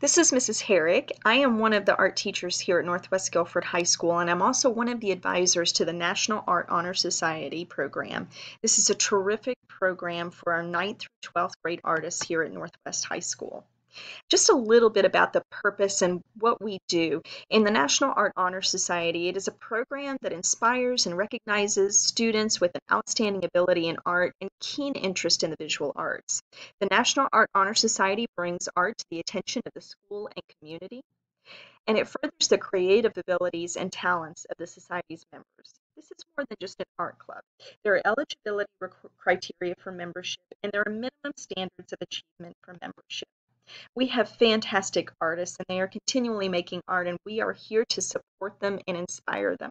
This is Mrs. Herrick. I am one of the art teachers here at Northwest Guilford High School, and I'm also one of the advisors to the National Art Honor Society program. This is a terrific program for our 9th through 12th grade artists here at Northwest High School. Just a little bit about the purpose and what we do. In the National Art Honor Society, it is a program that inspires and recognizes students with an outstanding ability in art and keen interest in the visual arts. The National Art Honor Society brings art to the attention of the school and community, and it furthers the creative abilities and talents of the Society's members. This is more than just an art club. There are eligibility criteria for membership, and there are minimum standards of achievement for membership. We have fantastic artists and they are continually making art and we are here to support them and inspire them.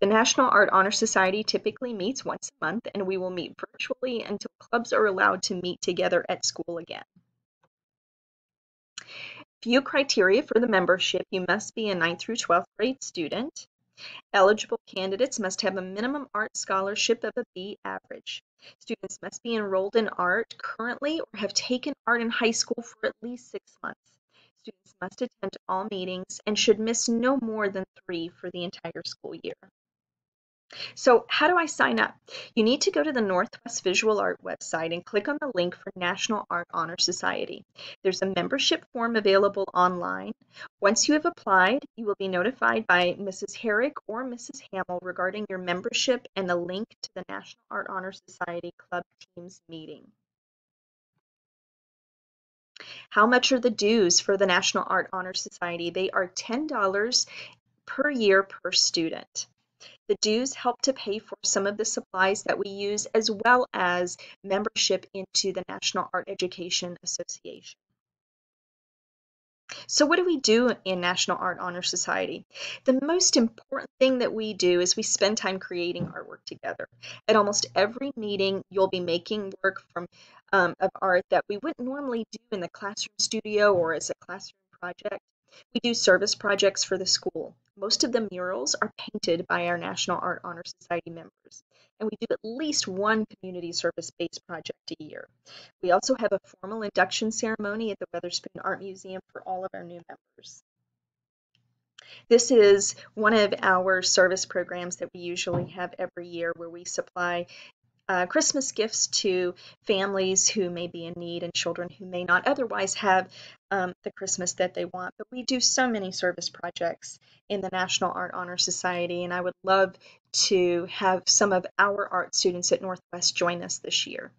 The National Art Honor Society typically meets once a month and we will meet virtually until clubs are allowed to meet together at school again. Few criteria for the membership. You must be a 9th through 12th grade student. Eligible candidates must have a minimum art scholarship of a B average. Students must be enrolled in art currently or have taken art in high school for at least six months. Students must attend all meetings and should miss no more than three for the entire school year. So how do I sign up? You need to go to the Northwest Visual Art website and click on the link for National Art Honor Society. There's a membership form available online. Once you have applied, you will be notified by Mrs. Herrick or Mrs. Hamill regarding your membership and the link to the National Art Honor Society Club Teams meeting. How much are the dues for the National Art Honor Society? They are $10 per year per student. The dues help to pay for some of the supplies that we use as well as membership into the National Art Education Association. So what do we do in National Art Honor Society? The most important thing that we do is we spend time creating artwork together. At almost every meeting, you'll be making work from um, of art that we wouldn't normally do in the classroom studio or as a classroom project. We do service projects for the school. Most of the murals are painted by our National Art Honor Society members, and we do at least one community service-based project a year. We also have a formal induction ceremony at the Weatherspoon Art Museum for all of our new members. This is one of our service programs that we usually have every year where we supply uh, Christmas gifts to families who may be in need and children who may not otherwise have um, the Christmas that they want. But we do so many service projects in the National Art Honor Society, and I would love to have some of our art students at Northwest join us this year.